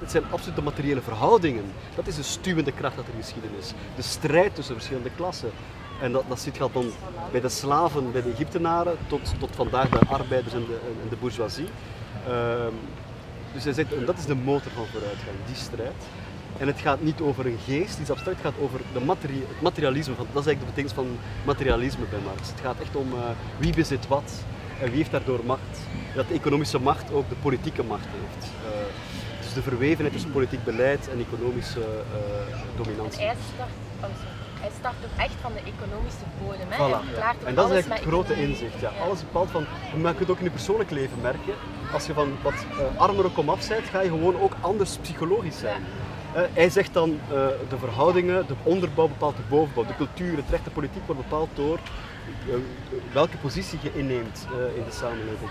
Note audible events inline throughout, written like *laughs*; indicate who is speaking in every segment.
Speaker 1: Het zijn absoluut de materiële verhoudingen. Dat is de stuwende kracht achter de geschiedenis. De strijd tussen verschillende klassen. En dat, dat zit dan bij de slaven, bij de Egyptenaren, tot, tot vandaag bij de arbeiders en de, en de bourgeoisie. Ehm, dus hij zegt, en dat is de motor van vooruitgang, die strijd. En het gaat niet over een geest, iets abstract, het gaat over de materie, het materialisme. Van, dat is eigenlijk de betekenis van materialisme bij Marx. Het gaat echt om uh, wie bezit wat en wie heeft daardoor macht. Dat de economische macht ook de politieke macht heeft. Dus de verwevenheid tussen politiek beleid en economische uh, dominantie.
Speaker 2: Hij start, hij start ook echt van de economische bodem. Hè?
Speaker 1: Voilà. En dat is eigenlijk het grote inzicht. Ja. Alles bepaalt van, maar je kunt ook in je persoonlijk leven merken, als je van wat uh, armer kom af bent, ga je gewoon ook anders psychologisch zijn. Uh, hij zegt dan uh, de verhoudingen, de onderbouw bepaalt de bovenbouw, de cultuur, het recht, de politiek wordt bepaald door welke positie je inneemt in de samenleving.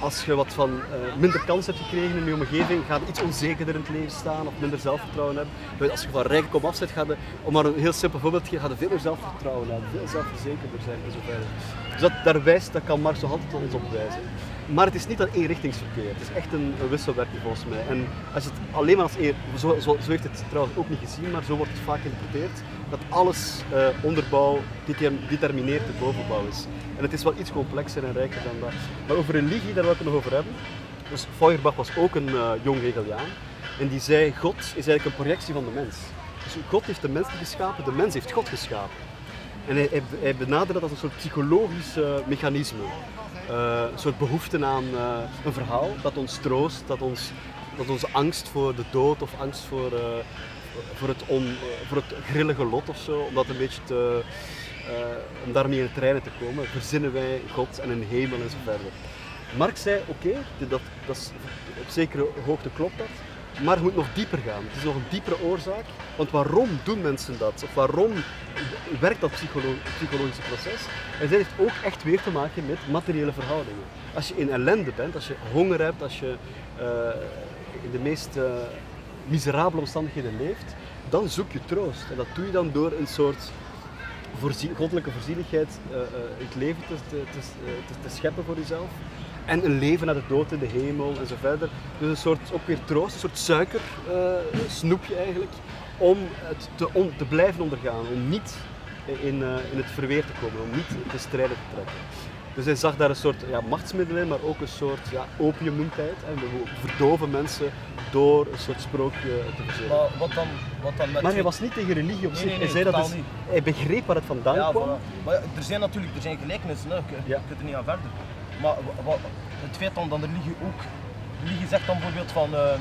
Speaker 1: Als je wat van minder kans hebt gekregen in je omgeving, ga je iets onzekerder in het leven staan of minder zelfvertrouwen hebben. Als je van rijk kom af zit, ga je, om maar een heel simpel voorbeeld te je veel meer zelfvertrouwen hebben, veel zelfverzekerder zijn en zo verder. Dus dat, daar wijst, dat kan Marx nog altijd ons op wijzen. Maar het is niet een eenrichtingsverkeer. Het is echt een, een wisselwerking volgens mij. En als het alleen maar als één, zo, zo, zo, heeft het trouwens ook niet gezien, maar zo wordt het vaak geïnterpreteerd, dat alles uh, onderbouw determineert de bovenbouw is. En het is wel iets complexer en rijker dan dat. Maar over religie, daar wil ik het nog over hebben. Dus Feuerbach was ook een uh, jong Hegeliaan. En die zei, God is eigenlijk een projectie van de mens. Dus God heeft de mens geschapen, de mens heeft God geschapen. En hij, hij, benadert dat als een soort psychologisch mechanisme. Uh, een soort behoefte aan een verhaal dat ons troost, dat, ons, dat onze angst voor de dood of angst voor, voor, het, voor het grillige lot of zo, om dat een beetje te, om daarmee in het treinen te komen, verzinnen wij God en een hemel en zo verder. Marx zei, oké, dat, dat op zekere hoogte klopt dat, maar het moet nog dieper gaan. Het is nog een diepere oorzaak. Want waarom doen mensen dat? Of waarom werkt dat psycholo psychologische proces? En dat heeft ook echt weer te maken met materiële verhoudingen. Als je in ellende bent, als je honger hebt, als je uh, in de meest uh, miserabele omstandigheden leeft, dan zoek je troost. En dat doe je dan door een soort goddelijke voorzienigheid uh, in het leven te, te, te, scheppen voor jezelf. En een leven naar de dood in de hemel en zo verder. Dus een soort, ook weer troost, een soort suiker, uh, snoepje eigenlijk, om het te, om te blijven ondergaan, om niet in, in het verweer te komen, om niet te strijden te trekken. Dus hij zag daar een soort ja, machtsmiddel in, maar ook een soort ja. En we verdoven mensen door een soort sprookje te verzinnen.
Speaker 3: Maar, wat dan, wat dan
Speaker 1: maar hij was niet tegen religie op zich.
Speaker 3: nee, nee,
Speaker 1: hij, zei dat hij begreep waar het vandaan
Speaker 3: Ja,
Speaker 1: kwam.
Speaker 3: voilà. Maar er zijn natuurlijk er zijn gelijkenissen, hè. je,
Speaker 1: Ja.
Speaker 3: je kunt er niet aan verder. Maar het feit dan dat de religie ook, religie zegt dan bijvoorbeeld van eh,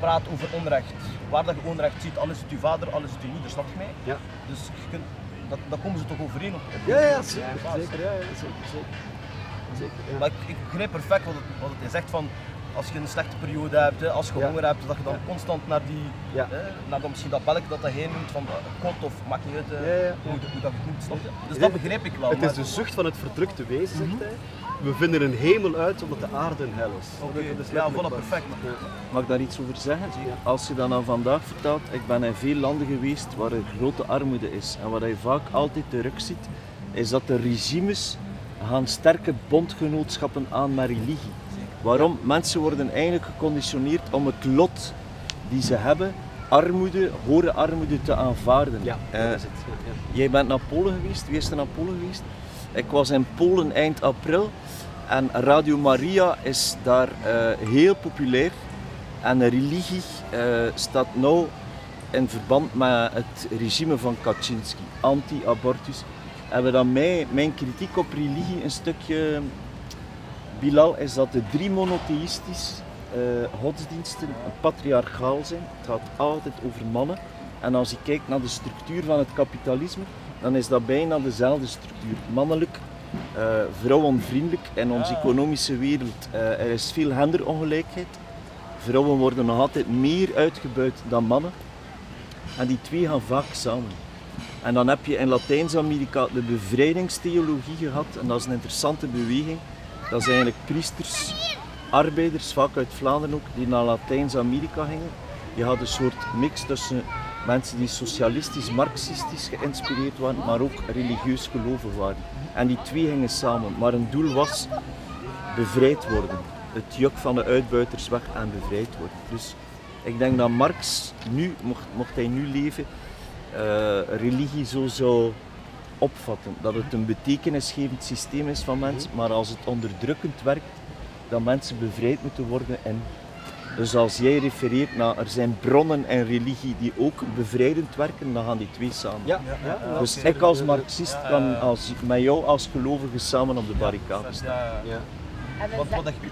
Speaker 3: praat over onrecht. Waar dat je onrecht ziet, al is het uw vader, al is het uw moeder, snap je mij?
Speaker 1: Ja.
Speaker 3: Dus je kunt, dat, dat komen ze toch overeen op. op
Speaker 1: Ja, ja, zeker. ja, zeker, zeker. Zeker ja.
Speaker 3: Maar ik, ik begrijp perfect wat het, wat het zegt van als je een slechte periode hebt, hè, als je
Speaker 1: Ja.
Speaker 3: honger hebt, dat je dan
Speaker 1: Ja.
Speaker 3: constant naar die,
Speaker 1: Ja.
Speaker 3: hè, naar dan misschien dat belk dat hij heen noemt van eh, God of maakt niet uit eh,
Speaker 1: Ja, ja.
Speaker 3: Hoe, hoe dat het noemt, snap je? Dus
Speaker 1: Ja.
Speaker 3: dat begrijp ik wel.
Speaker 1: Het is de zucht van het verdrukte wezen, zegt hij. We vinden een hemel uit omdat de aarde een hel is.
Speaker 3: Oké,
Speaker 1: Dat is
Speaker 3: ja, voilà,
Speaker 1: waar.
Speaker 3: perfect.
Speaker 4: Mag ik daar iets over zeggen? Als je dan aan vandaag vertelt, ik ben in veel landen geweest waar er grote armoede is. En wat je vaak altijd terugziet, is dat de regimes gaan sterke bondgenootschappen aan met religie. Waarom? Mensen worden eigenlijk geconditioneerd om het lot die ze hebben, armoede, hoge armoede, te aanvaarden.
Speaker 1: Ja,
Speaker 4: Eh,
Speaker 1: dat is het. Ja, ja.
Speaker 4: Jij bent naar Polen geweest, wie is er naar Polen geweest? Ik was in Polen eind april en Radio Maria is daar eh, heel populair. En religie eh, staat nou in verband met het regime van Kaczynski, anti-abortus. En wat dan mij, mijn kritiek op religie een stukje, Bilal, is dat de drie monotheïstisch eh, godsdiensten patriarchaal zijn. Het gaat altijd over mannen. En als je kijkt naar de structuur van het kapitalisme, dan is dat bijna dezelfde structuur. Mannelijk, eh, vrouwenvriendelijk. In onze economische wereld eh, er is veel genderongelijkheid. Vrouwen worden nog altijd meer uitgebuit dan mannen. En die twee gaan vaak samen. En dan heb je in Latijns-Amerika de bevrijdingstheologie gehad. En dat is een interessante beweging. Dat is eigenlijk priesters, arbeiders, vaak uit Vlaanderen ook, die naar Latijns-Amerika gingen. Je had een soort mix tussen mensen die socialistisch, marxistisch geïnspireerd waren, maar ook religieus gelovig waren. En die twee gingen samen. Maar een doel was bevrijd worden. Het juk van de uitbuiters weg en bevrijd worden. Dus Ik denk dat Marx nu, mocht, mocht hij nu leven, religie zo zou opvatten. Dat het een betekenisgevend systeem is van mensen, maar als het onderdrukkend werkt, dat mensen bevrijd moeten worden en dus als jij refereert naar er zijn bronnen en religie die ook bevrijdend werken, dan gaan die twee samen.
Speaker 1: Ja, ja, ja,
Speaker 4: Dus ik als marxist kan als, met jou als gelovige samen op de barricade staan.
Speaker 3: Ja, wat
Speaker 2: zeggen-
Speaker 3: ik,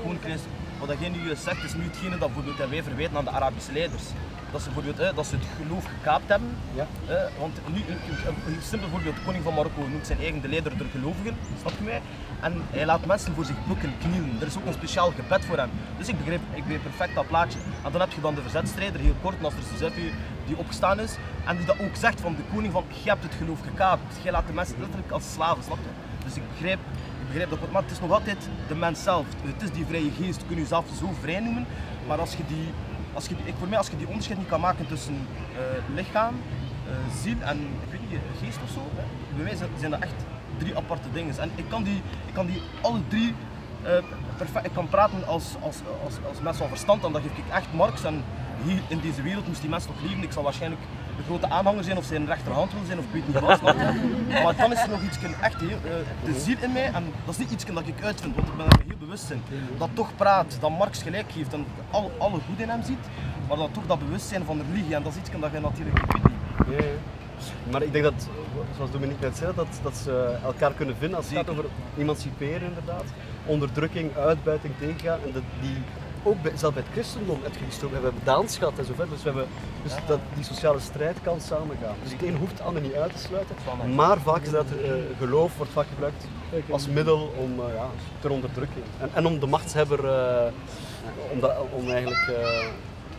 Speaker 3: gewoon Chris, wat jij nu zegt is nu hetgene dat bijvoorbeeld wij verwijten aan de Arabische leiders. Dat ze bijvoorbeeld hè, dat ze het geloof gekaapt hebben.
Speaker 1: Ja.
Speaker 3: Hè, want nu, een een simpel voorbeeld, de koning van Marokko noemt zijn eigen de leider der gelovigen, snap je mij? En hij laat mensen voor zich bukken, knielen. Er is ook een speciaal gebed voor hem. Dus ik begreep, ik begreep perfect dat plaatje. En dan heb je dan de verzetstrijder, heel kort, Nasser Souzeffi, die opgestaan is. En die dat ook zegt van de koning van, je hebt het geloof gekaapt. Jij laat de mensen letterlijk als slaven, snap je? Dus ik begrijp, begrijp dat goed. Maar het is nog altijd de mens zelf. Het is die vrije geest, kun je jezelf zo vrij noemen. Maar als je die, als je ik, voor mij, als je die onderscheid niet kan maken tussen eh, lichaam, eh, ziel en ik niet, geest of zo, bij mij zijn, dat echt drie aparte dingen. En ik kan die, ik kan die alle drie eh, perfect, ik kan praten als, als, als, als mens van verstand, en dat geef ik echt Marx. En hier in deze wereld moest die mens nog leven. Ik zal waarschijnlijk de grote aanhanger zijn of zijn rechterhand wil zijn of ik weet niet wat. Maar dan is er nog iets echt heel, eh, de ziel in mij, en dat is niet iets dat ik uitvind, want ik ben er heel bewust in. Dat toch praat, dat Marx gelijk geeft en al, alle goed in hem ziet, maar dat toch dat bewustzijn van de religie, en dat is iets dat je natuurlijk ik weet niet.
Speaker 1: Ja, ja. Maar ik denk dat, zoals Dominique net zei, dat, dat ze elkaar kunnen vinden als het gaat over emanciperen inderdaad. Onderdrukking, uitbuiting tegengaan. En dat die ook bij, zelfs bij het christendom het gestoken. We hebben Daans gehad en zo verder. Dus, we hebben, dus dat die sociale strijd kan samengaan. Dus het een hoeft het ander niet uit te sluiten. Maar vaak is dat eh, geloof wordt vaak gebruikt als middel om, eh, ja, ter onderdrukking. En, en om de machtshebber, eh, om, om eigenlijk eh,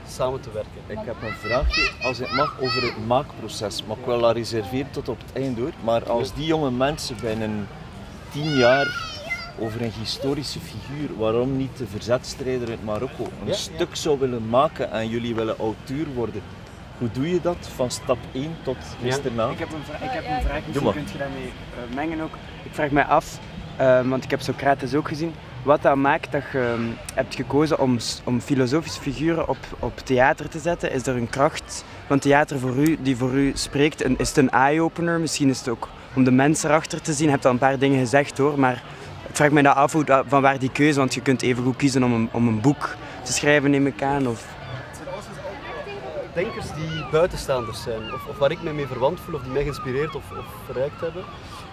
Speaker 1: samen te werken.
Speaker 4: Ik heb een vraagje, als het mag, over het maakproces. Maar ik wil dat reserveren tot op het einde hoor. Maar als die jonge mensen binnen tien jaar over een historische figuur, waarom niet de verzetstrijder uit Marokko, een
Speaker 1: Ja, ja.
Speaker 4: stuk zou willen maken en jullie willen auteur worden, hoe doe je dat van stap 1 tot gisterna?
Speaker 5: Ik heb een, vra- ik heb een vraag, misschien kun je daarmee eh, mengen ook. Ik vraag mij af, eh, want ik heb Socrates ook gezien, wat dat maakt dat je ehm, hebt gekozen om, om filosofische figuren op, op theater te zetten. Is er een kracht van theater voor u die voor u spreekt? En is het een eye-opener? Misschien is het ook om de mensen erachter te zien. Je hebt al een paar dingen gezegd hoor, maar ik vraag me dat af hoe van waar die keuze, want je kunt even goed kiezen om een, om een boek te schrijven neem ik aan. Of...
Speaker 1: denkers die buitenstaanders zijn, of, of waar ik mij mee verwant voel, of die mij geïnspireerd of, of verrijkt hebben.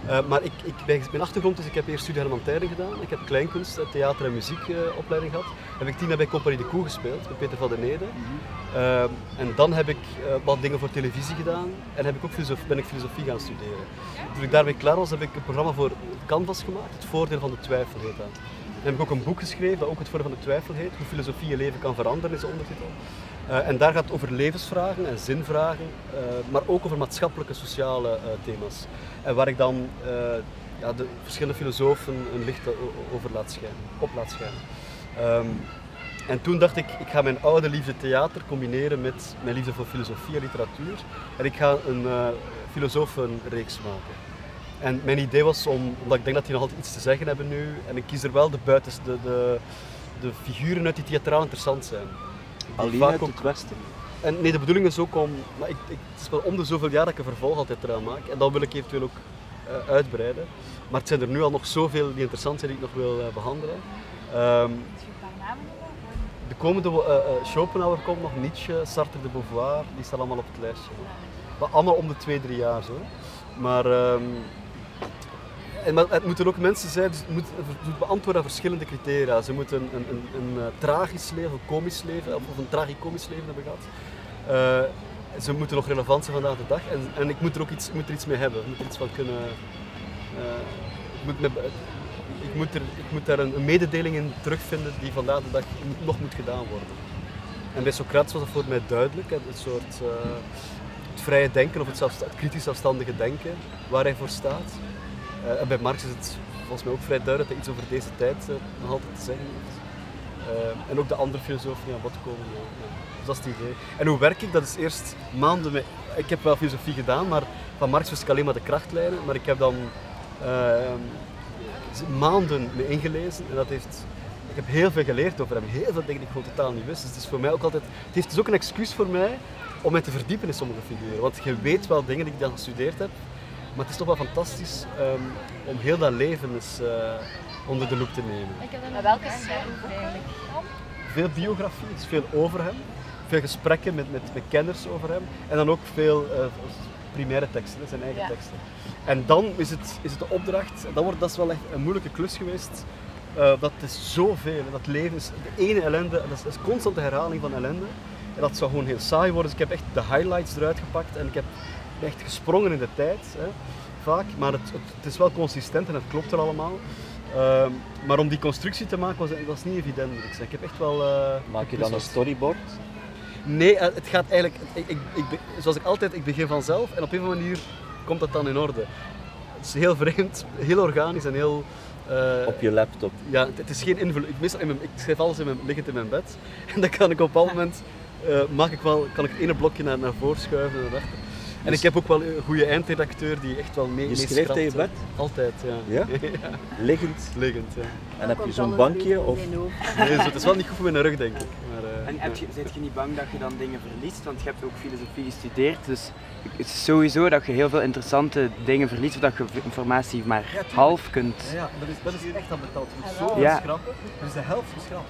Speaker 1: Eh, maar ik, ik, mijn achtergrond is, ik heb eerst studie Herman Tijden gedaan, ik heb kleinkunst, eh, theater en muziekopleiding gehad. Heb ik tien jaar bij Compagnie de Koe gespeeld, met Peter van der Nede. Eh, en dan heb ik eh, wat dingen voor televisie gedaan en heb ik ook filosof, ben ik filosofie gaan studeren. Toen ik daarmee klaar was, heb ik een programma voor Canvas gemaakt, Het Voordeel van de Twijfel heet dat. En heb ik ook een boek geschreven dat ook Het Voordeel van de Twijfel heet, Hoe filosofie je leven kan veranderen is de ondertitel. Eh, en daar gaat het over levensvragen en zinvragen, eh, maar ook over maatschappelijke, sociale eh, thema's. En waar ik dan ja, de verschillende filosofen een licht over laat schijnen, op laat schijnen. Ehm, en toen dacht ik, ik ga mijn oude liefde theater combineren met mijn liefde voor filosofie en literatuur. En ik ga een filosofenreeks maken. En mijn idee was om, omdat ik denk dat die nog altijd iets te zeggen hebben nu, en ik kies er wel de buitens, de, de, de figuren uit die theatraal interessant zijn.
Speaker 4: Alleen
Speaker 1: vaak
Speaker 4: uit
Speaker 1: ook-
Speaker 4: het westen?
Speaker 1: en nee, de bedoeling is ook om, maar ik, ik, het is wel om de zoveel jaar dat ik een vervolg altijd eraan maak. En dat wil ik eventueel ook eh, uitbreiden. Maar het zijn er nu al nog zoveel die interessant zijn die ik nog wil eh, behandelen. Ehm, de komende eh, Schopenhauer komt nog, Nietzsche, Sartre de Beauvoir, die staan allemaal op het lijstje. Maar allemaal om de twee, drie jaar zo. Maar, ehm, en, maar het moeten ook mensen zijn, dus het moet, beantwoorden aan verschillende criteria. Ze moeten een, een, een, eh, tragisch leven, een komisch leven, of een tragicomisch leven hebben gehad. Eh, ze moeten nog relevant zijn vandaag de dag. En, en ik moet er ook iets, moet er iets mee hebben. Ik moet er iets van kunnen. eh, ik, moet ik, moet er, ik moet daar een, mededeling in terugvinden die vandaag de dag nog moet gedaan worden. En bij Socrates was dat voor mij duidelijk. Een soort het vrije denken of het, zelfs, het kritisch zelfstandige denken waar hij voor staat. Eh, en bij Marx is het volgens mij ook vrij duidelijk dat iets over deze tijd eh, nog altijd te zeggen. Eh, en ook de andere filosofen aan bod komen. Dus dat is het idee. En hoe werk ik? Dat is eerst maanden. Ik heb wel filosofie gedaan, maar van Marx wist ik alleen maar de krachtlijnen. Maar ik heb dan eh, maanden mee ingelezen en dat heeft, dat heb heel veel geleerd over hem, heel veel dingen die ik gewoon totaal niet wist. Dus het is voor mij ook altijd, het heeft dus ook een excuus voor mij om mij te verdiepen in sommige figuren. Want je weet wel dingen die ik dan gestudeerd heb, maar het is toch wel fantastisch ehm, om heel dat leven eens eh, onder de loep te nemen.
Speaker 6: Maar welke schrijver eigenlijk?
Speaker 1: Veel biografie, dus veel over hem, veel gesprekken met, met, met kenners over hem en dan ook veel eh, primaire teksten, zijn eigen
Speaker 6: Ja.
Speaker 1: teksten. En dan is het, is het de opdracht, en dat, wordt, dat is wel echt een moeilijke klus geweest, eh, dat is zoveel, dat leven is de ene ellende, dat is, dat is constante herhaling van ellende. En dat zou gewoon heel saai worden, dus ik heb echt de highlights eruit gepakt en ik heb echt gesprongen in de tijd, hè, vaak. Maar het, het, het is wel consistent en het klopt er allemaal. Ehm, maar om die constructie te maken was, was niet evident. Ik, zeg. ik heb echt wel. eh,
Speaker 4: Maak je dan een storyboard?
Speaker 1: Nee, eh, het gaat eigenlijk, ik, ik, ik, zoals ik altijd, ik begin vanzelf en op een of andere manier komt dat dan in orde. Het is heel vreemd, heel organisch en heel... eh,
Speaker 4: Op je laptop.
Speaker 1: Ja, het, het is geen invulling. Ik, meestal in mijn, ik schrijf alles in mijn, liggend in mijn bed *laughs* en dan kan ik op een bepaald moment, eh, maak ik wel, kan ik het ene blokje naar, naar voren schuiven en naar achter. En ik heb ook wel een goede eindredacteur die echt wel mee
Speaker 4: Je schrijft in je bed?
Speaker 1: Altijd, ja. *laughs*
Speaker 4: Ja? Liggend.
Speaker 1: Liggend, ja.
Speaker 4: En heb je zo'n bankje? Of... *laughs*
Speaker 1: Nee, zo, het is wel niet goed voor mijn rug, denk ik. Maar, eh,
Speaker 5: En heb je, zit je niet bang dat je dan dingen verliest? Want je hebt ook filosofie gestudeerd, dus het is sowieso dat je heel veel interessante dingen verliest, of dat je informatie maar half kunt.
Speaker 1: Ja, ja, dat is, dat is echt aan betaald. Er is
Speaker 6: Ah, wel.
Speaker 1: zoveel
Speaker 5: Ja.
Speaker 1: schrappen, dus de helft geschrapt.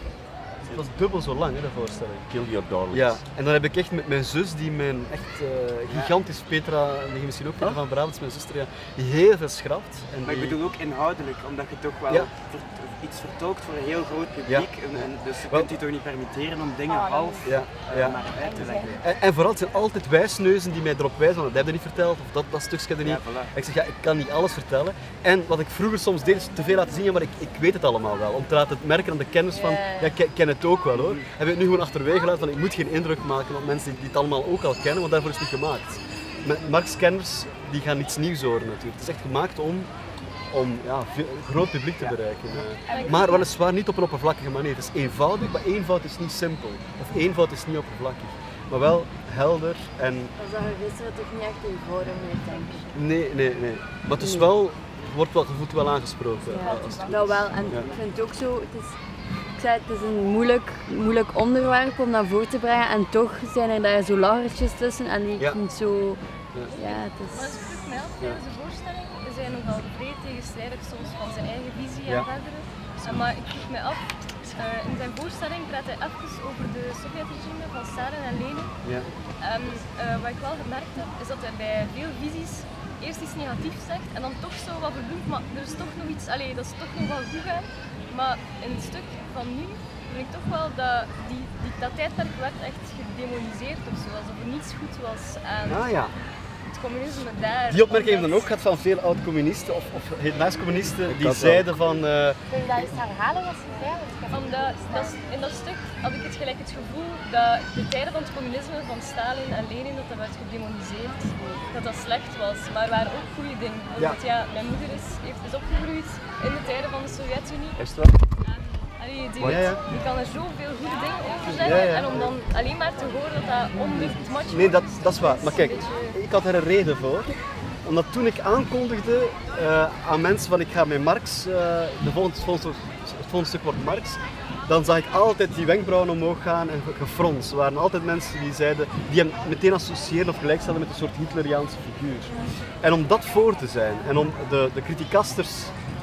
Speaker 1: Het was dubbel zo lang, hè, de voorstelling.
Speaker 4: Kill your darlings.
Speaker 1: Ja, en dan heb ik echt met mijn zus, die mijn echt eh, gigantisch, Petra, die je misschien ook Petra van Brabant, is mijn zuster, ja, die heel veel schrapt. En
Speaker 5: Maar ik
Speaker 1: die-
Speaker 5: bedoel ook inhoudelijk, omdat je toch wel
Speaker 1: Ja.
Speaker 5: ver- iets vertolkt voor een heel groot publiek. En, en dus je
Speaker 1: Wel-
Speaker 5: kunt je toch niet permitteren om dingen
Speaker 6: Ah,
Speaker 5: half
Speaker 1: Ja, ja.
Speaker 5: maar uit te leggen.
Speaker 1: En, en vooral, het zijn altijd wijsneuzen die mij erop wijzen, van dat heb je niet verteld, of dat, dat stukje je niet.
Speaker 5: Ja, voilà.
Speaker 1: Ik zeg, ja, ik kan niet alles vertellen. En wat ik vroeger soms deed, is te veel laten zien, ja, maar ik, ik weet het allemaal wel. Om te laten merken aan de kennis van,
Speaker 6: Ja.
Speaker 1: ja, ik ken- ken ook wel hoor. Heb je het nu gewoon achterwege gelaten van, ik moet geen indruk maken op mensen die, het allemaal ook al kennen, want daarvoor is het niet gemaakt. Met Marx-kenners, die gaan iets nieuws horen natuurlijk. Het is echt gemaakt om, om ja, groot publiek te bereiken. eh. Maar weliswaar niet op een oppervlakkige manier. Het is eenvoudig, maar eenvoud is niet simpel. Of eenvoud is niet oppervlakkig. Maar wel helder en
Speaker 6: Dat zag er gisteren toch niet echt eenvoudig uit, denk ik.
Speaker 1: Nee, nee, nee. Maar het is wel, wordt wel, je voelt wel aangesproken.
Speaker 6: Ja, dat wel. En
Speaker 1: Ja.
Speaker 6: ik vind het ook zo, het is, ik zei, het is een moeilijk, moeilijk onderwerp om naar voren te brengen en toch zijn er daar zo lagertjes tussen en die
Speaker 1: Ja.
Speaker 6: ik vind zo,
Speaker 1: Ja.
Speaker 6: ja, het is...
Speaker 2: Maar het vroeg mij af tijdens de voorstelling. Er zijn nogal vrij tegenstrijdig soms van zijn eigen visie en
Speaker 1: Ja.
Speaker 2: verdere. En maar ik vroeg mij af, eh, in zijn voorstelling praat hij even over de Sovjet-regime van Stalin en Lenin.
Speaker 1: Ja.
Speaker 2: En eh, wat ik wel gemerkt heb, is dat hij bij veel visies eerst iets negatiefs zegt en dan toch zo wat verbloemt, maar er is toch nog iets, allee, dat is toch nog wel goed. Maar in het stuk van nu vind ik toch wel dat die, die, dat tijdperk werd echt gedemoniseerd of zo, alsof er niets goed was
Speaker 1: Ah ja,
Speaker 2: het communisme daar.
Speaker 1: die opmerking
Speaker 2: omdat-
Speaker 1: dan ook gehad van veel oud-communisten of, of communisten die zeiden van... eh,
Speaker 6: Kun je dat eens herhalen wat ze zei? Want ik heb
Speaker 2: Omdat, dat, is- in dat stuk had ik het gelijk het gevoel dat de tijden van het communisme van Stalin en Lenin, dat dat werd gedemoniseerd, dat dat slecht was. Maar er waren ook goede dingen. Bijvoorbeeld, ja. mijn moeder is, heeft, is opgegroeid in de tijden van de Sovjet-Unie.
Speaker 4: Is het wel?
Speaker 2: Allee, die,
Speaker 1: Ja, ja.
Speaker 2: die kan er zoveel goede dingen over zeggen. En om dan alleen maar te horen dat dat onluchtmatje
Speaker 1: Nee, dat, dat is waar. Maar kijk,
Speaker 2: beetje-
Speaker 1: ik had er een reden voor. Omdat toen ik aankondigde eh, aan mensen van ik ga met Marx, eh, de volgende, het, volgende, het volgende stuk wordt Marx, dan zag ik altijd die wenkbrauwen omhoog gaan en ge- gefrons. Er waren altijd mensen die zeiden, die hem meteen associeerden of gelijkstelden met een soort Hitleriaanse figuur. En om dat voor te zijn en om de, de criticasters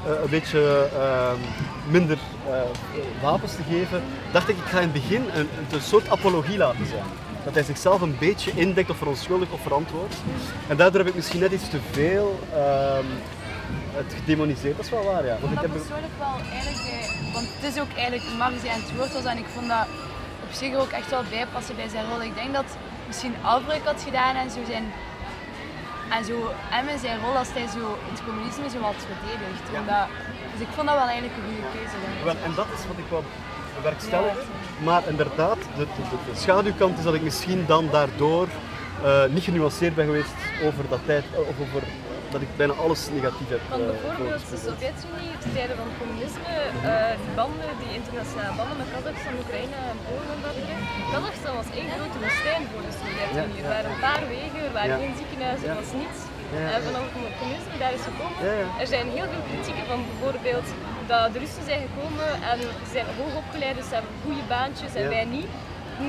Speaker 1: een beetje eh, minder eh, wapens te geven, dacht ik, ik ga in het begin een, een soort apologie laten zijn. Dat hij zichzelf een beetje indekt of verontschuldigt of verantwoordt. En daardoor heb ik misschien net iets te veel ehm, het gedemoniseerd. Dat is wel waar, ja. Want ik heb,
Speaker 7: persoonlijk wel eigenlijk bij, want het is ook eigenlijk Marx die aan het woord was en ik vond dat op zich ook echt wel bijpassen bij zijn rol. Ik denk dat misschien Albrecht had gedaan en zo zijn en zo hem in zijn rol als hij zo het communisme zo had verdedigd. Omdat, dus ik vond dat wel eigenlijk een goede keuze.
Speaker 1: wel, en dat is wat ik wou bewerkstelligen. Maar inderdaad, de, de, de, de schaduwkant is dat ik misschien dan daardoor eh, niet genuanceerd ben geweest over dat tijd, eh, of over dat ik bijna alles negatief heb
Speaker 2: Van
Speaker 1: eh,
Speaker 2: bijvoorbeeld de. Sovjet-Unie, de tijden van het communisme, die banden, die internationale banden met Kazachstan, Oekraïne en Polen en dergelijke. Was één grote woestijn voor de Sovjet-Unie. Er waren een paar wegen, er waren geen ziekenhuizen, er was niets. En vanaf het communisme daar is gekomen, er zijn heel veel kritieken van bijvoorbeeld dat de Russen zijn gekomen en ze zijn hoog opgeleid, dus ze hebben goede baantjes en wij niet.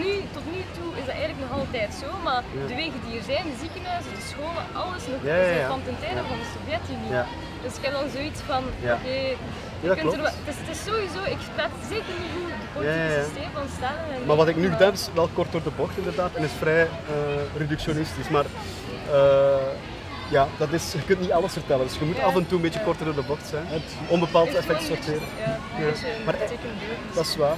Speaker 2: Nu, tot nu toe is dat eigenlijk nog altijd zo, maar
Speaker 1: Ja.
Speaker 2: de wegen die er zijn, de ziekenhuizen, de scholen, alles nog
Speaker 1: Ja,
Speaker 2: van ten tijde van de Sovjet-Unie. Dus ik heb dan zoiets van, oké,
Speaker 1: dat
Speaker 2: er
Speaker 1: klopt.
Speaker 2: wel- het, is, het is sowieso, ik praat zeker niet hoe het politieke
Speaker 1: Ja, ja, ja.
Speaker 2: systeem van Stalin en
Speaker 1: Maar wat ik nu gedaan heb, is wel kort door de bocht inderdaad en is vrij eh, reductionistisch. Maar eh, ja, dat is, je kunt niet alles vertellen, dus je moet
Speaker 2: Ja.
Speaker 1: af en toe een beetje korter door de bocht zijn. Om bepaald
Speaker 2: is
Speaker 1: effect te sorteren.
Speaker 2: Ja,
Speaker 1: Maar, eh. Dat is waar.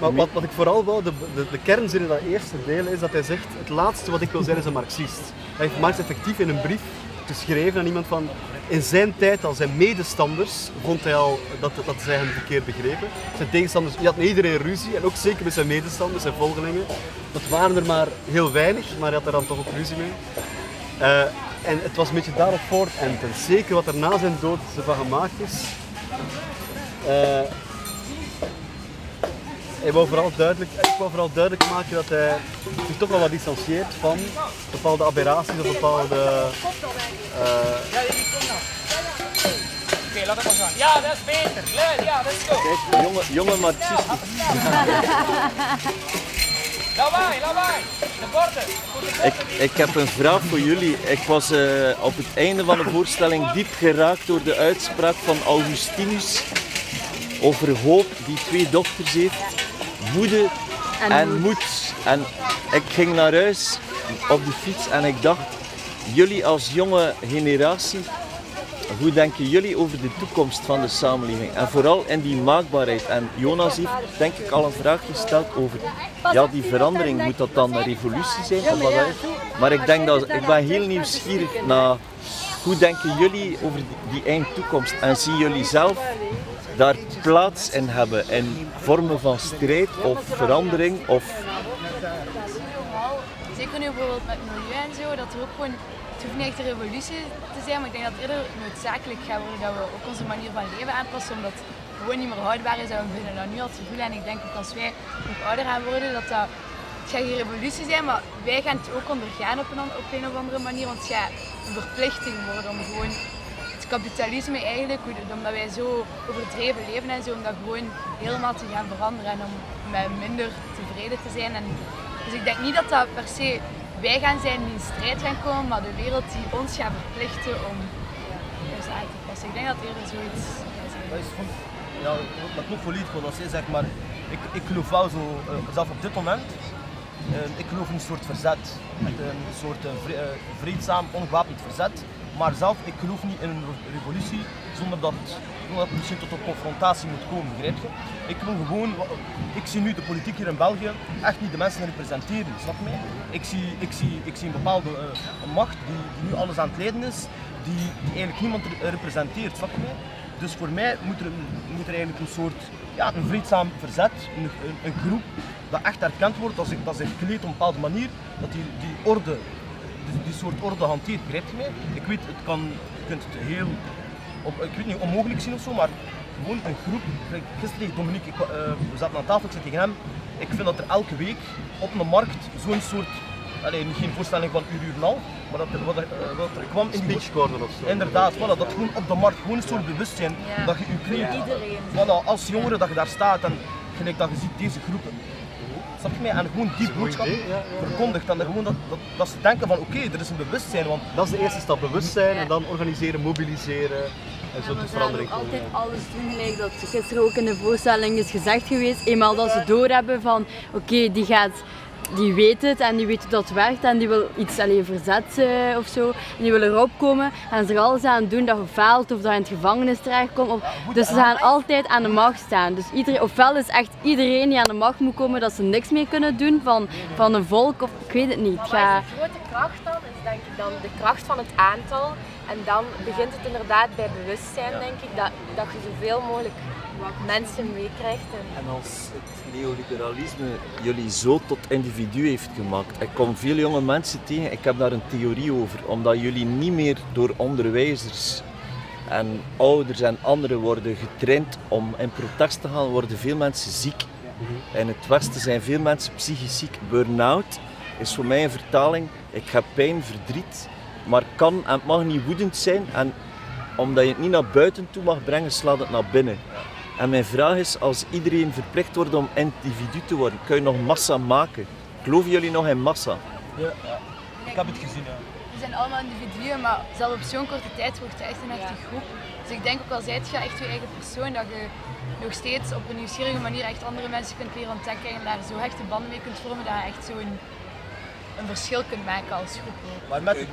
Speaker 1: Maar wat, wat ik vooral wou, de, de, de kernzin in dat eerste deel is dat hij zegt, het laatste wat ik wil zijn is een marxist. Hij heeft Marx effectief in een brief geschreven aan iemand van, in zijn tijd al zijn medestanders, vond hij al dat, dat zij hem verkeerd begrepen. Zijn tegenstanders, hij had met iedereen ruzie en ook zeker met zijn medestanders, zijn volgelingen. Dat waren er maar heel weinig, maar hij had er dan toch ook ruzie mee. Eh, en het was een beetje daarop voortenten. Zeker wat er na zijn dood ervan gemaakt is. Eh, hij wou vooral duidelijk, ik wou vooral duidelijk maken dat hij zich toch wel wat distancieert van bepaalde aberraties of bepaalde. eh,
Speaker 8: Oké, laat het maar gaan. Ja, dat is beter. Leuk, ja, dat is goed.
Speaker 4: Kijk, jonge, jonge marxisten.
Speaker 8: Lawaai, lawaai. De borden.
Speaker 4: Ik, ik heb een vraag voor jullie. Ik was eh, op het einde van de voorstelling diep geraakt door de uitspraak van Augustinus over hoop die twee dochters heeft. Woede
Speaker 6: En
Speaker 4: en,
Speaker 6: moed.
Speaker 4: En ik ging naar huis op de fiets en ik dacht, jullie als jonge generatie, hoe denken jullie over de toekomst van de samenleving? En vooral in die maakbaarheid. En Jonas heeft denk ik al een vraag gesteld over ja, die verandering. Moet dat dan een revolutie zijn? Of wat? Maar ik denk dat ik ben heel nieuwsgierig naar hoe denken jullie over die, die eindtoekomst? En zien jullie zelf daar plaats in hebben in vormen van strijd of verandering? Of
Speaker 7: Zeker nu bijvoorbeeld met milieu en zo, dat er ook gewoon, het hoeft niet echt een revolutie te zijn, maar ik denk dat het eerder noodzakelijk gaat worden dat we ook onze manier van leven aanpassen, omdat het gewoon niet meer houdbaar is en we beginnen dat nu al te voelen. En ik denk ook als wij nog ouder gaan worden, dat dat, het gaat geen revolutie zijn, maar wij gaan het ook ondergaan op een, op een of andere manier, want het gaat een verplichting worden om gewoon kapitalisme eigenlijk, omdat wij zo overdreven leven en zo, om dat gewoon helemaal te gaan veranderen en om minder tevreden te zijn. En, dus ik denk niet dat dat per se wij gaan zijn die in strijd gaan komen, maar de wereld die ons gaat verplichten om ons aan te passen. Ik denk dat eerder zoiets.
Speaker 3: Dat is gewoon, ja, wat ik nog volledig wil zeggen, zeg maar, ik, ik geloof wel zo, eh, zelf op dit moment, eh, ik geloof in een soort verzet. Een soort eh, vreedzaam, ongewapend verzet. Maar zelf, ik geloof niet in een re- revolutie zonder dat, het misschien tot een confrontatie moet komen, begrijp je? Ik wil gewoon, ik zie nu de politiek hier in België echt niet de mensen representeren, snap je mij? Ik zie, ik zie, ik zie een bepaalde eh, macht die, nu alles aan het leiden is, die, eigenlijk niemand re- representeert, snap je mij? Dus voor mij moet er, moet er eigenlijk een soort ja, een vreedzaam verzet, een, een, groep dat echt erkend wordt, zich, dat zich kleedt op een bepaalde manier, dat die, die orde, die, die soort orde hanteert, begrijp je mij? Ik weet, het kan, je kunt het heel, op, ik weet niet, onmogelijk zien of zo, maar gewoon een groep, gisteren tegen Dominique, ik, eh, we zaten aan tafel, ik zei tegen hem, ik vind dat er elke week op een markt zo'n soort, alleen geen voorstelling van uur, uur en een half, maar dat er, wat er, eh, wat er kwam in die
Speaker 1: of zo.
Speaker 3: Inderdaad, voilà, dat gewoon op de markt, gewoon een soort bewustzijn
Speaker 6: Ja.
Speaker 3: dat je je. Voilà, als jongere dat je daar staat en gelijk dat je ziet deze groepen. Snap je mij? En gewoon die boodschap
Speaker 1: idee, ja, ja, ja.
Speaker 3: verkondigt en gewoon dat, dat, dat ze denken van oké, er is een bewustzijn, want
Speaker 1: Dat is de eerste stap, bewustzijn
Speaker 6: Ja.
Speaker 1: en dan organiseren, mobiliseren en zo
Speaker 6: Ja, maar
Speaker 1: tot verandering komen.
Speaker 6: altijd alles doen, gelijk dat gisteren ook in de voorstelling is gezegd geweest. Eenmaal dat ze doorhebben van oké, die gaat, die weet het en die weet hoe dat werkt en die wil iets alleen verzet eh, of zo. En die wil erop komen en ze er alles aan doen dat je faalt of dat je in het gevangenis terechtkomt. Of, dus ze gaan altijd aan de macht staan. Dus iedereen, ofwel is echt iedereen die aan de macht moet komen dat ze niks meer kunnen doen van, van een volk of ik weet het niet. Het
Speaker 9: Maar
Speaker 6: gaat-
Speaker 9: wat is de grote kracht dan? Is denk ik dan de kracht van het aantal. En dan begint het inderdaad bij bewustzijn, denk ik, dat, dat je zoveel mogelijk mensen meekrijgt. En...
Speaker 4: En als het neoliberalisme jullie zo tot individu heeft gemaakt, ik kom veel jonge mensen tegen, ik heb daar een theorie over, omdat jullie niet meer door onderwijzers en ouders en anderen worden getraind om in protest te gaan, worden veel mensen ziek. In het Westen zijn veel mensen psychisch ziek. Burn-out is voor mij een vertaling, ik heb pijn, verdriet, maar kan en het mag niet woedend zijn. En omdat je het niet naar buiten toe mag brengen, slaat het naar binnen. En mijn vraag is, als iedereen verplicht wordt om individu te worden, kun je nog massa maken? Geloven jullie nog in massa?
Speaker 3: Ja, ik heb het gezien. Ja.
Speaker 7: We zijn allemaal individuen, maar zelfs op zo'n korte tijd wordt je echt een echte groep. Dus ik denk ook al zijt je echt je eigen persoon, dat je nog steeds op een nieuwsgierige manier echt andere mensen kunt leren ontdekken en daar zo hechte banden mee kunt vormen dat je echt zo'n verschil kunt maken als groep.
Speaker 3: Maar met het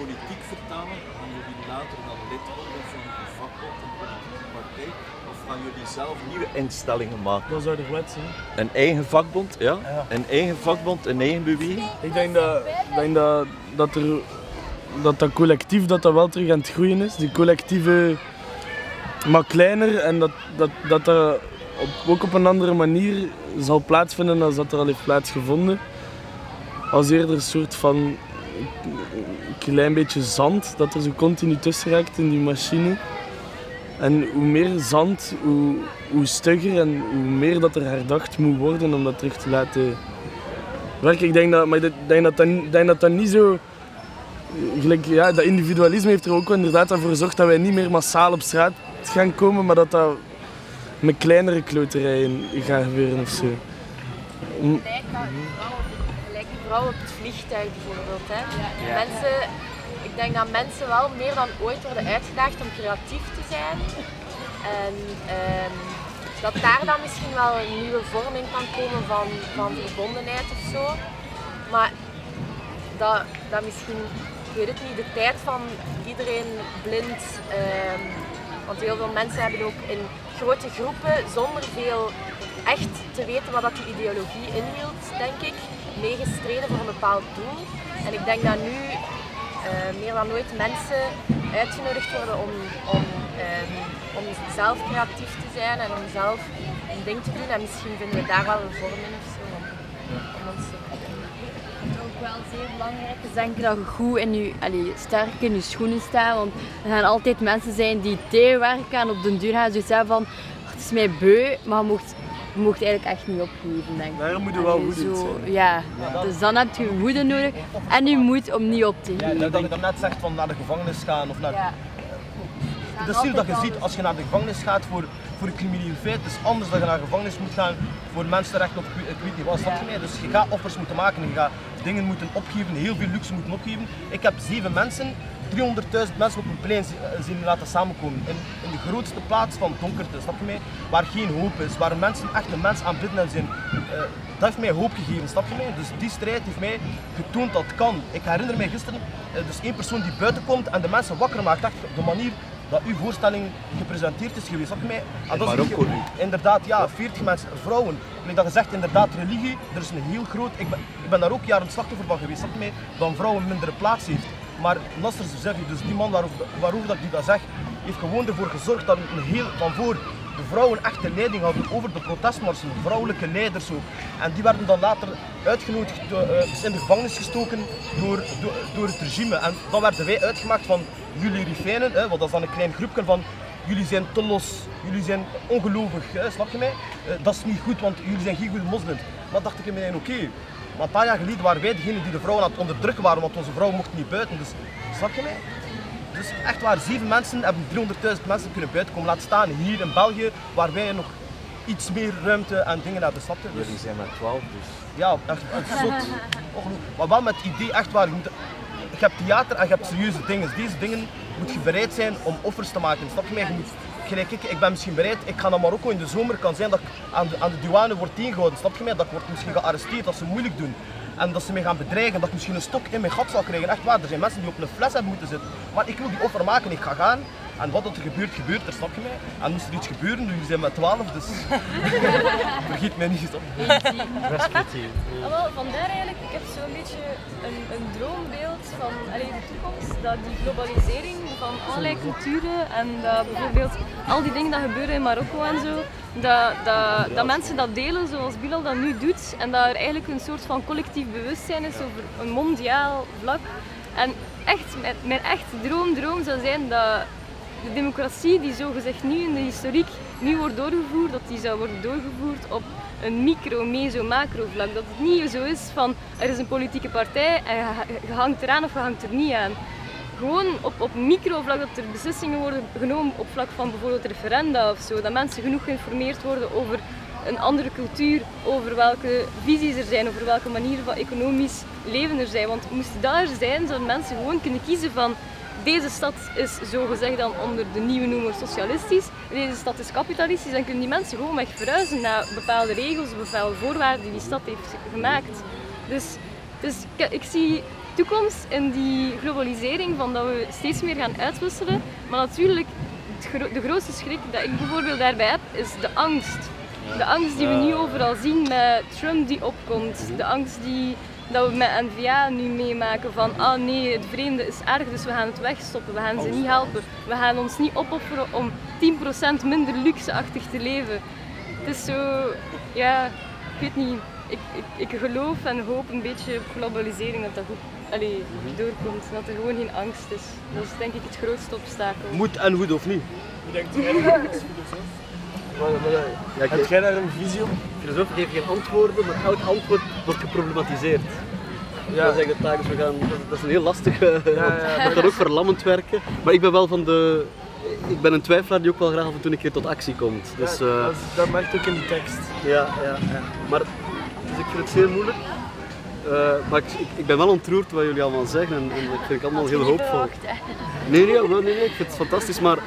Speaker 4: politiek vertalen? Gaan jullie later dan lid worden van een vakbond, een politieke partij? Of gaan jullie zelf nieuwe instellingen maken?
Speaker 10: Dat zou er wet zijn.
Speaker 4: Een eigen vakbond, ja? Een eigen vakbond, een eigen beweging?
Speaker 10: Ik denk dat, ik denk dat, dat, er, dat dat collectief dat dat wel terug aan het groeien is. Die collectieven, maar kleiner en dat dat, dat, dat op, ook op een andere manier zal plaatsvinden dan dat er al heeft plaatsgevonden. Als eerder een soort van klein beetje zand dat er zo continu tussen raakt in die machine. En hoe meer zand, hoe, hoe stugger en hoe meer dat er herdacht moet worden om dat terug te laten werken. Ik denk dat, maar ik denk dat, dat, denk dat, dat niet zo... Gelijk, ja, dat individualisme heeft er ook inderdaad voor gezorgd dat wij niet meer massaal op straat gaan komen, maar dat dat met kleinere kloterijen gaat gebeuren of zo.
Speaker 9: Vrouw op het vliegtuig bijvoorbeeld. Hè.
Speaker 6: Ja.
Speaker 9: Mensen, ik denk dat mensen wel meer dan ooit worden uitgedaagd om creatief te zijn. En ehm, dat daar dan misschien wel een nieuwe vorm in kan komen van, van verbondenheid of zo. Maar dat, dat misschien, ik weet het niet, de tijd van iedereen blind. ehm, want heel veel mensen hebben ook in grote groepen, zonder veel echt te weten wat dat die ideologie inhield, denk ik, meegestreden voor een bepaald doel. En ik denk dat nu eh, meer dan ooit mensen uitgenodigd worden om, om, ehm, om zelf creatief te zijn en om zelf een ding te doen. En misschien vinden we daar wel een vorm in of zo. Om, ons te
Speaker 6: ook wel zeer belangrijk is, denk dat je goed in je, allee, sterk in je schoenen staat. Want er gaan altijd mensen zijn die tegenwerken en op den duur gaan ze zeggen van "Ach, het is mij beu, maar je mocht, je mocht eigenlijk echt niet opgeven, denk ik.
Speaker 10: Daar moet je wel woedend
Speaker 6: zo,
Speaker 10: zijn.
Speaker 6: Ja, dus dan heb je woede nodig en je moet om niet op te
Speaker 3: Ja,
Speaker 6: geven.
Speaker 3: dat je dan net zegt van naar de gevangenis gaan of naar...
Speaker 6: Ja.
Speaker 3: Het is hier dat je ziet als je naar de gevangenis gaat voor, voor een crimineel feit. Het is anders dan je naar de gevangenis moet gaan voor mensenrechten of ik weet- ik niet wat. Snap je? Dus je gaat offers moeten maken, je gaat dingen moeten opgeven, heel veel luxe moeten opgeven. Ik heb zeven mensen, 300.000 mensen op een plein eh, zien laten samenkomen. In, in de grootste plaats van donkerte, snap je mij? Waar geen hoop is, waar mensen echt een mens aanbidden en zijn. Eh, dat heeft mij hoop gegeven, snap je mij? Dus die strijd heeft mij getoond dat kan. Ik herinner mij gisteren, eh, dus één persoon die buiten komt en de mensen wakker maakt, echt de manier dat uw voorstelling gepresenteerd is geweest. Snap je mij? En dat is. Inderdaad, ja, 40 mensen, vrouwen. Gelijk dat gezegd, inderdaad, religie, er is een heel groot... Ik ben, ik ben daar ook jaren slachtoffer van geweest, snap je mij? Dat een vrouw een mindere plaats heeft. Maar Nasser Zevi, dus die man waarover, waarover dat ik dat zeg, heeft gewoon ervoor gezorgd dat een heel, van voor de vrouwen echt de leiding hadden over de protestmarsen, vrouwelijke leiders ook. En die werden dan later uitgenodigd, eh, in de gevangenis gestoken door, door, het regime. En dan werden wij uitgemaakt van jullie rifijnen, hè, want dat is dan een klein groepje van jullie zijn te los, jullie zijn ongelovig, hè, snap je mij? Eh, dat is niet goed, want jullie zijn geen goede moslims. Maar dacht ik in mij, oké, maar een paar jaar geleden waren wij degene die de vrouwen aan het onderdrukken waren, want onze vrouwen mochten niet buiten. Dus snap je mij? Dus echt waar, zeven mensen hebben 300.000 mensen kunnen buitenkomen. Laat staan hier in België, waar wij nog iets meer ruimte en dingen hebben. Snap je? Dus,
Speaker 4: Jullie zijn met 12 dus.
Speaker 3: ja, echt, echt zot. Maar wel met het idee, echt waar, je, moet, je hebt theater en je hebt serieuze dingen. Deze dingen moet je bereid zijn om offers te maken. Snap je mij? Je moet, ik, ben misschien bereid, ik ga naar Marokko in de zomer, kan zijn dat ik aan de, aan de douane word tegengehouden. Snap je mij? Dat ik misschien gearresteerd, dat ze moeilijk doen. En dat ze mij gaan bedreigen, dat ik misschien een stok in mijn gat zal krijgen. Echt waar, er zijn mensen die op een fles hebben moeten zitten. Maar ik wil die offer maken, ik ga gaan. En wat er gebeurt, gebeurt er, snap je mij? En moest er iets gebeuren, jullie zijn met 12, dus *laughs* vergeet mij niet.
Speaker 1: Perspectief.
Speaker 2: Ah, wel, vandaar eigenlijk, ik heb zo'n beetje een, een droombeeld van allee, de toekomst, dat die globalisering van allerlei culturen en dat bijvoorbeeld al die dingen dat gebeuren in Marokko en zo, dat, dat, dat mensen dat delen zoals Bilal dat nu doet en dat er eigenlijk een soort van collectief bewustzijn is over een mondiaal vlak. En echt, mijn, mijn echte droom, droom zou zijn dat de democratie die zogezegd nu in de historiek nu wordt doorgevoerd, dat die zou worden doorgevoerd op een micro, meso, macro vlak. Dat het niet zo is van er is een politieke partij en je, hangt eraan of je hangt er niet aan. gewoon op, op microvlak dat er beslissingen worden genomen op vlak van bijvoorbeeld referenda of zo. Dat mensen genoeg geïnformeerd worden over een andere cultuur, over welke visies er zijn, over welke manier van economisch leven er zijn. Want moest dat er zijn, zouden mensen gewoon kunnen kiezen van deze stad is zo gezegd dan onder de nieuwe noemer socialistisch, deze stad is kapitalistisch, dan kunnen die mensen gewoon weg verhuizen naar bepaalde regels, bepaalde voorwaarden die die stad heeft gemaakt. Dus, dus ik, ik zie toekomst in die globalisering van dat we steeds meer gaan uitwisselen. Maar natuurlijk, de grootste schrik dat ik bijvoorbeeld daarbij heb, is de angst. De angst die we nu overal zien met Trump die opkomt. De angst die dat we met NVA nu meemaken van ah nee, het vreemde is erg, dus we gaan het wegstoppen, we gaan ze niet helpen. We gaan ons niet opofferen om 10% minder luxeachtig te leven. Het is zo, ja, ik weet niet. Ik, ik, ik geloof en hoop een beetje op globalisering dat dat goed allee, doorkomt. Dat er gewoon geen angst is. Dat is denk ik het grootste obstakel.
Speaker 3: Moet en goed of niet?
Speaker 10: Hoe denkt
Speaker 1: Ja,
Speaker 10: Heb jij daar een visie op?
Speaker 1: Filosoof geeft geen antwoorden, maar elk antwoord wordt geproblematiseerd.
Speaker 10: Ja.
Speaker 1: Dat is taak, dus we gaan, dat is een heel lastige,
Speaker 10: ja,
Speaker 1: dat kan
Speaker 10: dat
Speaker 1: ook verlammend werken. Maar ik ben wel van de, ik ben een twijfelaar die ook wel graag af en toe een keer tot actie komt. Dus,
Speaker 10: Ja,
Speaker 1: eh,
Speaker 10: dat, dat merkt ook in die tekst.
Speaker 1: ja, ja, ja. Maar dus ik vind het zeer moeilijk. Eh, maar ik, ik, ik ben wel ontroerd wat jullie allemaal zeggen en, en ik vind het allemaal heel hoopvol. Nee, nee, nee, nee, nee, ik vind het fantastisch, maar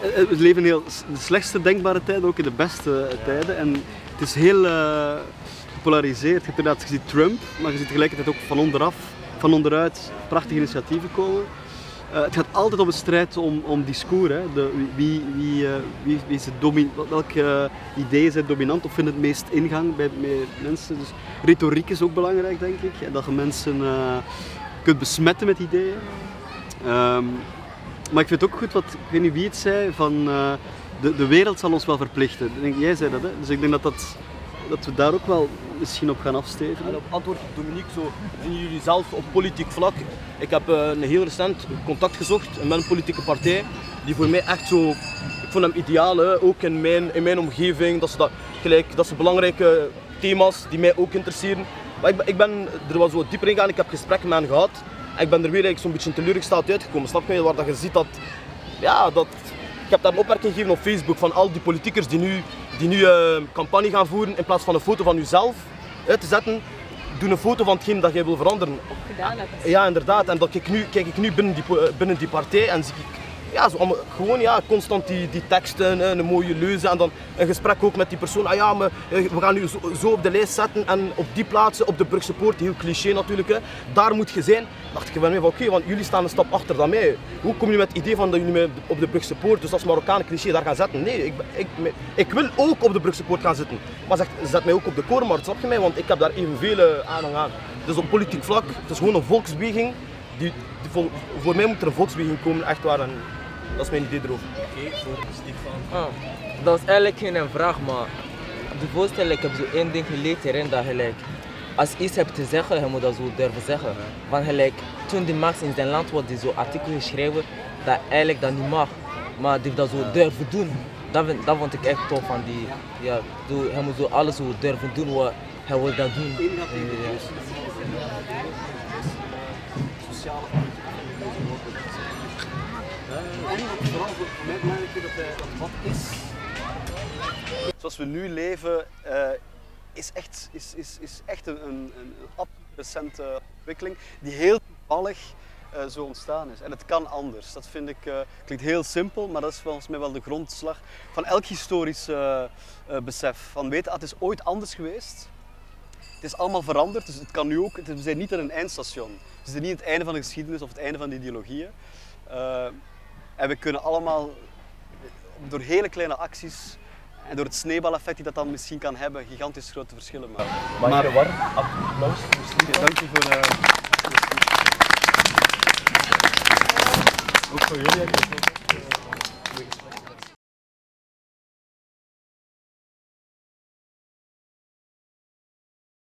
Speaker 1: eh, we leven in heel de slechtste denkbare tijden, ook in de beste eh, tijden. En het is heel eh, gepolariseerd. Je, hebt inderdaad, je ziet Trump, maar je ziet tegelijkertijd ook van onderaf, van onderuit prachtige initiatieven komen. Eh, het gaat altijd om een strijd om, om discours. Hè. De, wie, wie, eh, wie, wie is het domi- welke eh, ideeën zijn dominant of vinden het meest ingang bij, bij mensen. Dus retoriek is ook belangrijk, denk ik. Dat je mensen eh, kunt besmetten met ideeën. Ehm, maar ik vind het ook goed wat, ik weet wie het zei, van eh, de, de wereld zal ons wel verplichten. Jij zei dat, hè? Dus ik denk dat, dat, dat we daar ook wel misschien op gaan afstevenen.
Speaker 3: En op antwoord Dominique, zo zien jullie zelf op politiek vlak. Ik heb eh, een heel recent contact gezocht met een politieke partij die voor mij echt zo, ik vond hem ideaal, ook in mijn, in mijn omgeving. Dat ze, dat, gelijk, dat ze belangrijke thema's die mij ook interesseren. Maar ik ben, ik ben er wel zo dieper in gegaan, ik heb gesprekken met hen gehad. En ik ben er weer zo'n beetje teleurgesteld uitgekomen. Snap je? Waar dat je ziet dat, ja, dat ik heb daar een opmerking gegeven op Facebook van al die politiekers die nu, die nu eh, campagne gaan voeren in plaats van een foto van jezelf uit te zetten. Doe een foto van hetgeen dat jij wil veranderen.
Speaker 2: Gedaan hebt.
Speaker 3: Ja, inderdaad. En dat kijk, nu, kijk ik nu binnen die, eh, binnen die partij en zie ik ja, allemaal- gewoon ja, constant die, die teksten, een mooie leuze en dan een gesprek ook met die persoon. Ah ja, eh, we gaan nu zo, op de lijst zetten en op die plaatsen, op de Brugse Poort, heel cliché natuurlijk, hè, daar moet je zijn. dacht ik van mij van oké, want jullie staan een stap achter dan mij. Hoe kom je met het idee van dat jullie mij op de Brugse Poort, dus als Marokkaan cliché, daar gaan zetten? Nee, ik, ik, ik wil ook op de Brugse Poort gaan zitten. Maar zegt, zet mij ook op de Korenmarkt, snap je mij? Want ik heb daar evenveel eh, aanhang aan. Dus op politiek vlak, het is gewoon een volksbeweging. Die, die vol- voor mij moet er een volksbeweging komen, echt waar. En dat is mijn idee erover.
Speaker 11: Oké, voor Stefan. Ah, dat is eigenlijk geen vraag, maar de voorstel, ik heb zo één ding geleerd hierin dat gelijk. Als je iets hebt te zeggen, je moet dat zo durven zeggen. Want gelijk, toen die Max in zijn land wordt die zo artikel geschreven, dat eigenlijk dat niet mag. Maar die heeft dat zo durven doen. Dat, dat vond ik echt tof van die, ja, zo, hij moet zo alles zo durven doen wat hij wil dat doen. Ja.
Speaker 1: sociale Dat, wat is. Zoals we nu leven, eh, is echt, is, is, is echt een, een, een recente ontwikkeling die heel toevallig eh, zo ontstaan is. En het kan anders. Dat vind ik, eh, klinkt heel simpel, maar dat is volgens mij wel de grondslag van elk historisch besef. Van weten, ah, het is ooit anders geweest. Het is allemaal veranderd, dus het kan nu ook. het- We zijn niet aan een eindstation. We zijn niet het einde van de geschiedenis of het einde van de ideologieën. En we kunnen allemaal door hele kleine acties en door het sneeuwbaleffect die dat dan misschien kan hebben, gigantisch grote verschillen maken.
Speaker 3: Maar een warm applaus voor Stefan.
Speaker 1: Dank je voor. eh,
Speaker 10: Ook voor jullie.